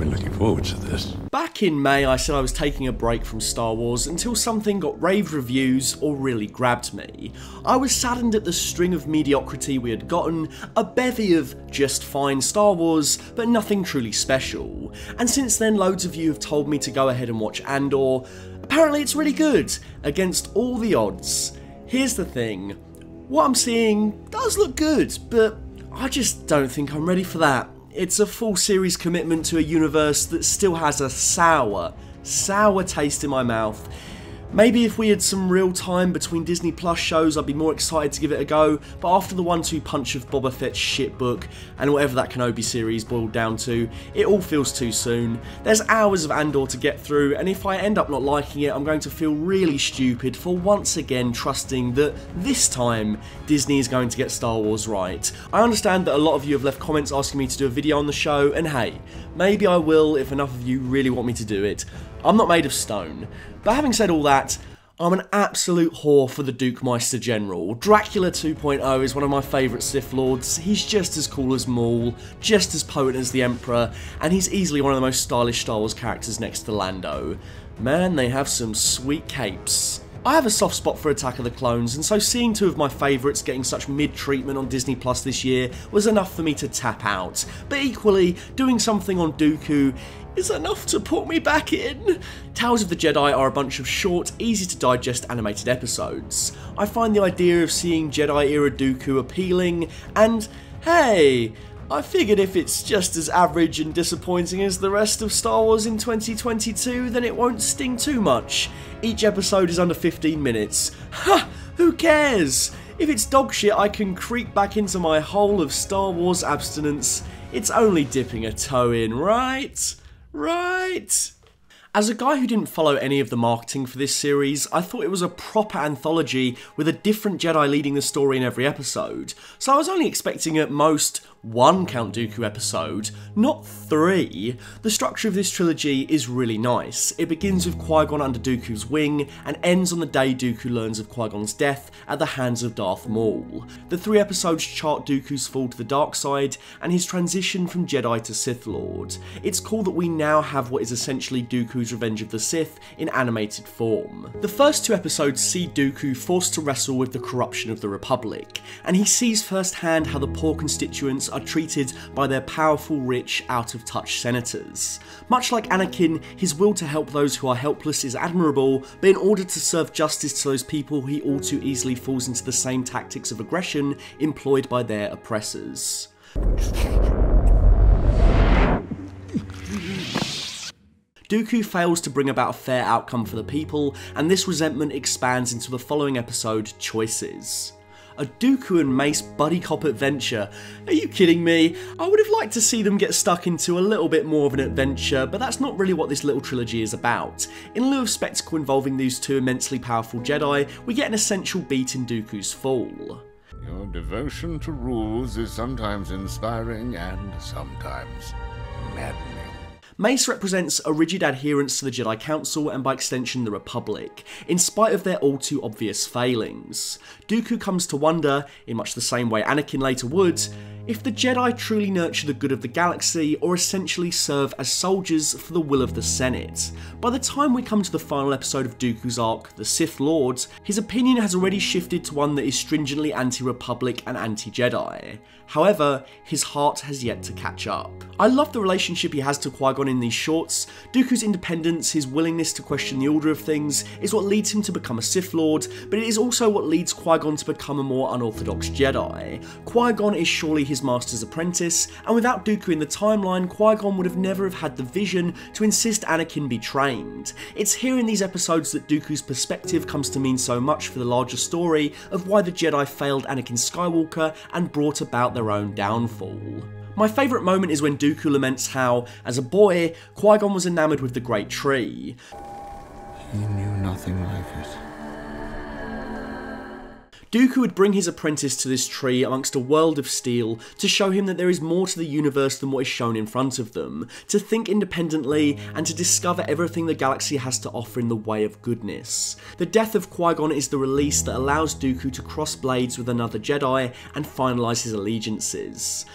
been looking forward to this. Back in May, I said I was taking a break from Star Wars until something got rave reviews or really grabbed me. I was saddened at the string of mediocrity we had gotten, a bevy of just fine Star Wars, but nothing truly special. And since then, loads of you have told me to go ahead and watch Andor. Apparently, it's really good, against all the odds. Here's the thing what I'm seeing does look good, but I just don't think I'm ready for that. It's a full series commitment to a universe that still has a sour, sour taste in my mouth. Maybe if we had some real time between Disney Plus shows, I'd be more excited to give it a go, but after the one two punch of Boba Fett's shit book and whatever that Kenobi series boiled down to, it all feels too soon. There's hours of Andor to get through, and if I end up not liking it, I'm going to feel really stupid for once again trusting that this time Disney is going to get Star Wars right. I understand that a lot of you have left comments asking me to do a video on the show, and hey, maybe I will if enough of you really want me to do it. I'm not made of stone. But having said all that, I'm an absolute whore for the Duke Meister General. Dracula 2.0 is one of my favourite Sith Lords. He's just as cool as Maul, just as potent as the Emperor, and he's easily one of the most stylish Star Wars characters next to Lando. Man, they have some sweet capes. I have a soft spot for Attack of the Clones, and so seeing two of my favourites getting such mid-treatment on Disney Plus this year was enough for me to tap out. But equally, doing something on Dooku is enough to put me back in. Tales of the Jedi are a bunch of short, easy to digest animated episodes. I find the idea of seeing Jedi era Dooku appealing, and hey, I figured if it's just as average and disappointing as the rest of Star Wars in 2022, then it won't sting too much. Each episode is under 15 minutes. Ha! Who cares? If it's dog shit, I can creep back into my hole of Star Wars abstinence. It's only dipping a toe in, right? Right. As a guy who didn't follow any of the marketing for this series, I thought it was a proper anthology with a different Jedi leading the story in every episode, so I was only expecting at most one Count Dooku episode, not three. The structure of this trilogy is really nice. It begins with Qui-Gon under Dooku's wing and ends on the day Dooku learns of Qui-Gon's death at the hands of Darth Maul. The three episodes chart Dooku's fall to the dark side and his transition from Jedi to Sith Lord. It's cool that we now have what is essentially Dooku's Revenge of the Sith in animated form. The first two episodes see Dooku forced to wrestle with the corruption of the Republic, and he sees firsthand how the poor constituents are treated by their powerful, rich, out of touch senators. Much like Anakin, his will to help those who are helpless is admirable, but in order to serve justice to those people, he all too easily falls into the same tactics of aggression employed by their oppressors. Dooku fails to bring about a fair outcome for the people, and this resentment expands into the following episode, Choices a Dooku and Mace buddy cop adventure. Are you kidding me? I would have liked to see them get stuck into a little bit more of an adventure, but that's not really what this little trilogy is about. In lieu of spectacle involving these two immensely powerful Jedi, we get an essential beat in Dooku's fall. Your devotion to rules is sometimes inspiring and sometimes maddening. Mace represents a rigid adherence to the Jedi Council and by extension the Republic, in spite of their all too obvious failings. Dooku comes to wonder, in much the same way Anakin later would, if the Jedi truly nurture the good of the galaxy or essentially serve as soldiers for the will of the Senate. By the time we come to the final episode of Dooku's arc, The Sith Lords, his opinion has already shifted to one that is stringently anti-Republic and anti-Jedi. However, his heart has yet to catch up. I love the relationship he has to Qui-Gon in these shorts. Dooku's independence, his willingness to question the order of things, is what leads him to become a Sith Lord, but it is also what leads Qui-Gon to become a more unorthodox Jedi. Qui-Gon is surely his master's apprentice, and without Dooku in the timeline, Qui-Gon would have never have had the vision to insist Anakin be trained. It's here in these episodes that Dooku's perspective comes to mean so much for the larger story of why the Jedi failed Anakin Skywalker and brought about their own downfall. My favourite moment is when Dooku laments how, as a boy, Qui-Gon was enamoured with the Great Tree. He knew nothing like it. Dooku would bring his apprentice to this tree amongst a world of steel to show him that there is more to the universe than what is shown in front of them, to think independently, and to discover everything the galaxy has to offer in the way of goodness. The death of Qui-Gon is the release that allows Dooku to cross blades with another Jedi and finalise his allegiances.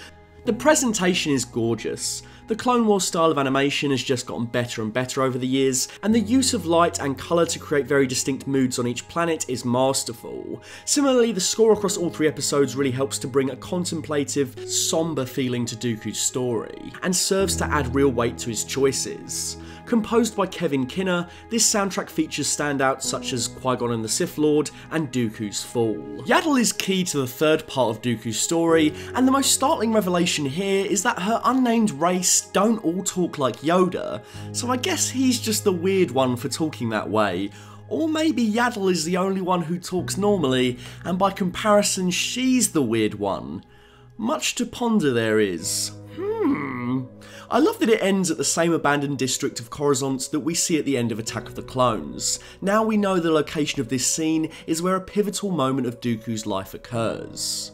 The presentation is gorgeous. The Clone Wars style of animation has just gotten better and better over the years, and the use of light and colour to create very distinct moods on each planet is masterful. Similarly, the score across all three episodes really helps to bring a contemplative, sombre feeling to Dooku's story, and serves to add real weight to his choices. Composed by Kevin Kiner, this soundtrack features standouts such as Qui-Gon and the Sith Lord and Dooku's Fall. Yaddle is key to the third part of Dooku's story, and the most startling revelation here is that her unnamed race don't all talk like Yoda, so I guess he's just the weird one for talking that way. Or maybe Yaddle is the only one who talks normally, and by comparison, she's the weird one. Much to ponder there is. I love that it ends at the same abandoned district of Coruscant that we see at the end of Attack of the Clones. Now we know the location of this scene is where a pivotal moment of Dooku's life occurs.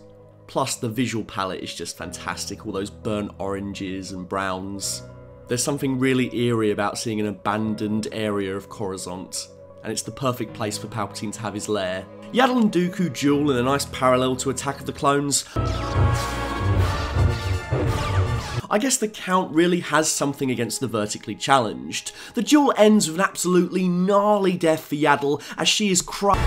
Plus, the visual palette is just fantastic, all those burnt oranges and browns. There's something really eerie about seeing an abandoned area of Coruscant, and it's the perfect place for Palpatine to have his lair. Yaddle and Dooku duel in a nice parallel to Attack of the Clones. I guess the Count really has something against the vertically challenged. The duel ends with an absolutely gnarly death for Yaddle as she is cry-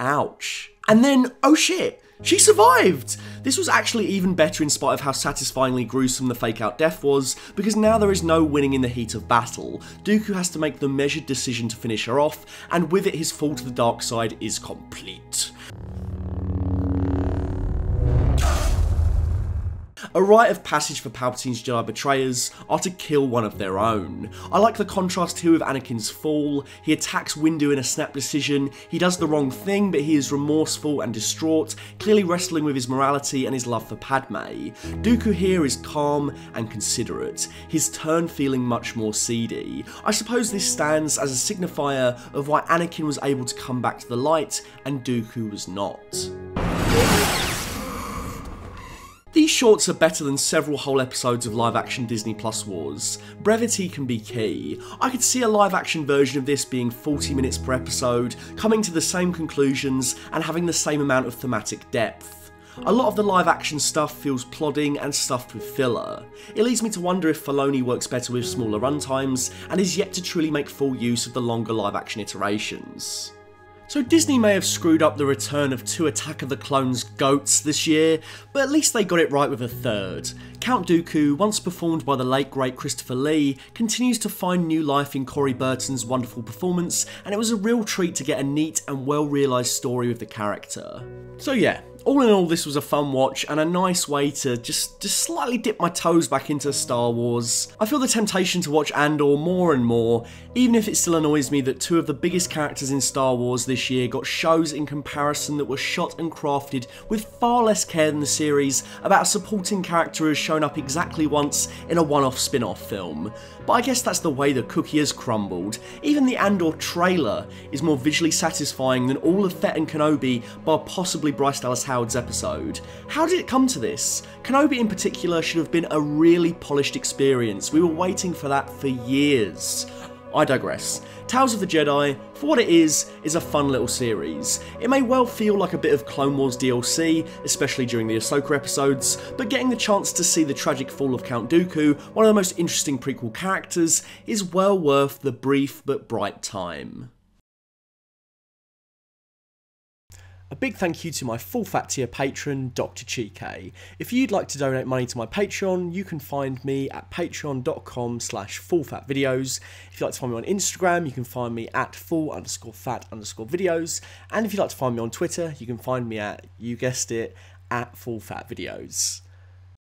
Ouch. And then, oh shit, she survived! This was actually even better in spite of how satisfyingly gruesome the fake out death was, because now there is no winning in the heat of battle. Dooku has to make the measured decision to finish her off, and with it his fall to the dark side is complete. A rite of passage for Palpatine's Jedi betrayers are to kill one of their own. I like the contrast here with Anakin's fall. He attacks Windu in a snap decision. He does the wrong thing, but he is remorseful and distraught, clearly wrestling with his morality and his love for Padme. Dooku here is calm and considerate, his turn feeling much more seedy. I suppose this stands as a signifier of why Anakin was able to come back to the light and Dooku was not. These shorts are better than several whole episodes of live action Disney Plus Wars. Brevity can be key. I could see a live action version of this being 40 minutes per episode, coming to the same conclusions, and having the same amount of thematic depth. A lot of the live action stuff feels plodding and stuffed with filler. It leads me to wonder if Filoni works better with smaller runtimes and is yet to truly make full use of the longer live action iterations. So Disney may have screwed up the return of two Attack of the Clones goats this year, but at least they got it right with a third. Count Dooku, once performed by the late great Christopher Lee, continues to find new life in Corey Burton's wonderful performance, and it was a real treat to get a neat and well realised story with the character. So yeah, all in all, this was a fun watch and a nice way to just, just slightly dip my toes back into Star Wars. I feel the temptation to watch Andor more and more, even if it still annoys me that two of the biggest characters in Star Wars this year got shows in comparison that were shot and crafted with far less care than the series about a supporting character who has shown up exactly once in a one-off spin-off film. But I guess that's the way the cookie has crumbled. Even the Andor trailer is more visually satisfying than all of Fett and Kenobi, bar possibly Bryce Dallas Howard's episode. How did it come to this? Kenobi in particular should have been a really polished experience. We were waiting for that for years. I digress. Tales of the Jedi, for what it is, is a fun little series. It may well feel like a bit of Clone Wars DLC, especially during the Ahsoka episodes, but getting the chance to see the tragic fall of Count Dooku, one of the most interesting prequel characters, is well worth the brief but bright time. A big thank you to my full fat tier patron, Dr. Chike. If you'd like to donate money to my Patreon, you can find me at patreon.com slash fullfatvideos. If you'd like to find me on Instagram, you can find me at full underscore fat underscore videos. And if you'd like to find me on Twitter, you can find me at, you guessed it, at full fat videos.